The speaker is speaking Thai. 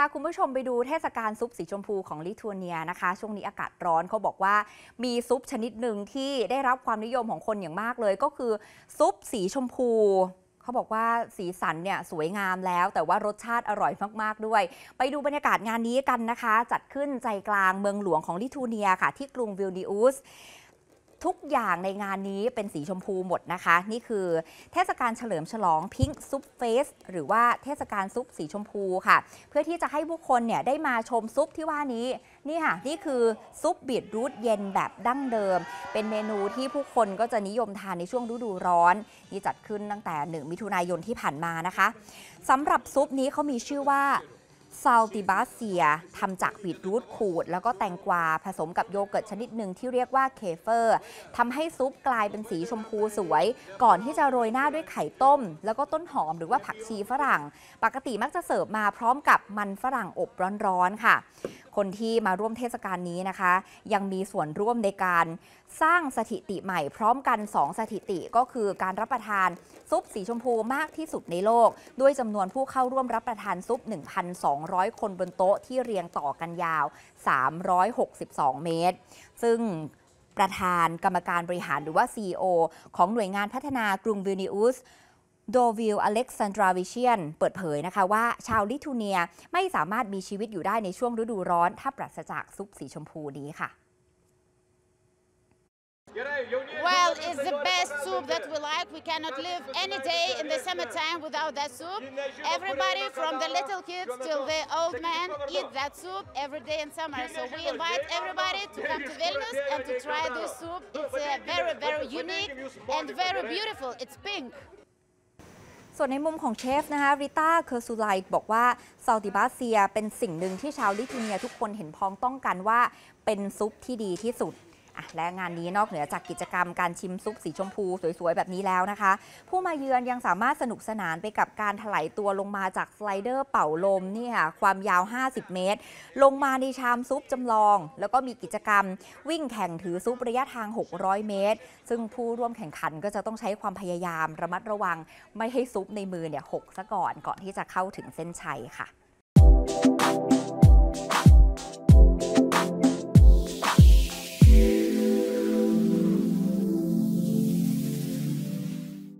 พาคุณผู้ชมไปดูเทศกาลซุปสีชมพูของลิทัวเนียนะคะ ช่วงนี้อากาศร้อนเขาบอกว่ามีซุปชนิดหนึ่งที่ได้รับความนิยมของคนอย่างมากเลยก็คือซุปสีชมพูเขาบอกว่าสีสันเนี่ยสวยงามแล้ว แต่ว่ารสชาติอร่อยมาก ๆ ด้วย ไปดูบรรยากาศงานนี้กันนะคะ จัดขึ้นใจกลางเมืองหลวงของลิทัวเนียค่ะ ที่กรุงวิลนิอุส ทุกอย่างในงานนี้เป็นสีชมพูหมดนะคะ นี่คือเทศกาลเฉลิมฉลองพิง k ์ซุปเฟสหรือว่าเทศกาลซุปสีชมพูค่ะ เพื่อที่จะให้ผู้คนเนี่ยได้มาชมซุปที่ว่านี้นี่ค่ะ นี่คือซุปบีทรูทเย็นแบบดั้งเดิม เป็นเมนูที่ผู้คนก็จะนิยมทานในช่วงฤดูร้อน นี่จัดขึ้นตั้งแต่ 1 มิถุนายนที่ผ่านมานะคะสำหรับซุปนี้เขามีชื่อว่า ซาลติบาเซียทำจากบีทรูทขูด แล้วก็แตงกวาผสมกับโยเกิร์ตชนิดหนึ่งที่เรียกว่าเคเฟอร์ทำให้ซุปกลายเป็นสีชมพูสวย ก่อนที่จะโรยหน้าด้วยไข่ต้ม แล้วก็ต้นหอมหรือว่าผักชีฝรั่ง ปกติมักจะเสิร์ฟมาพร้อมกับมันฝรั่งอบร้อนๆค่ะ คนที่มาร่วมเทศกาลนี้นะคะ ยังมีส่วนร่วมในการสร้างสถิติใหม่พร้อมกัน 2 สถิติก็คือการรับประทานซุปสีชมพูมากที่สุดในโลก ด้วยจำนวนผู้เข้าร่วมรับประทานซุป 1,200 คนบนโต๊ะที่เรียงต่อกันยาว 362 เมตร ซึ่งประธานกรรมการบริหารหรือว่า CEO ของหน่วยงานพัฒนากรุงวิลนิอุส โดวิลอเล็กซานดราวิเชียน เปิดเผยนะคะว่าชาวลิทัวเนียไม่สามารถมีชีวิตอยู่ได้ในช่วงฤดูร้อน ถ้าปราศจากซุปสีชมพูนี้ค่ะ Well, it's the best soup that we like. We cannot live any day in the summertime without that soup. Everybody from the little kids till the old man eat that soup every day in summer. So we invite everybody to come to Vilnius and to try this soup. It's uh, very, very unique and very beautiful. It's pink. ส่วนในมุมของเชฟนะคะริต้าเคอร์ซูไลบอกว่าซาติบาเซียเป็นสิ่งหนึ่งที่ชาวลิทัวเนียทุกคนเห็นพ้องต้องกันว่าเป็นซุปที่ดีที่สุด และงานนี้นอกเหนือจากกิจกรรมการชิมซุปสีชมพูสวยๆ แบบนี้แล้วนะคะ ผู้มาเยือนยังสามารถสนุกสนานไปกับการถลายตัวลงมาจากสไลเดอร์เป่าลมนี่ค่ะความยาว 50 เมตร ลงมาในชามซุปจำลอง แล้วก็มีกิจกรรมวิ่งแข่งถือซุประยะทาง 600 เมตร ซึ่งผู้ร่วมแข่งขันก็จะต้องใช้ความพยายามระมัดระวัง ไม่ให้ซุปในมือเนี่ยหกซะก่อนก่อนที่จะเข้าถึงเส้นชัยค่ะ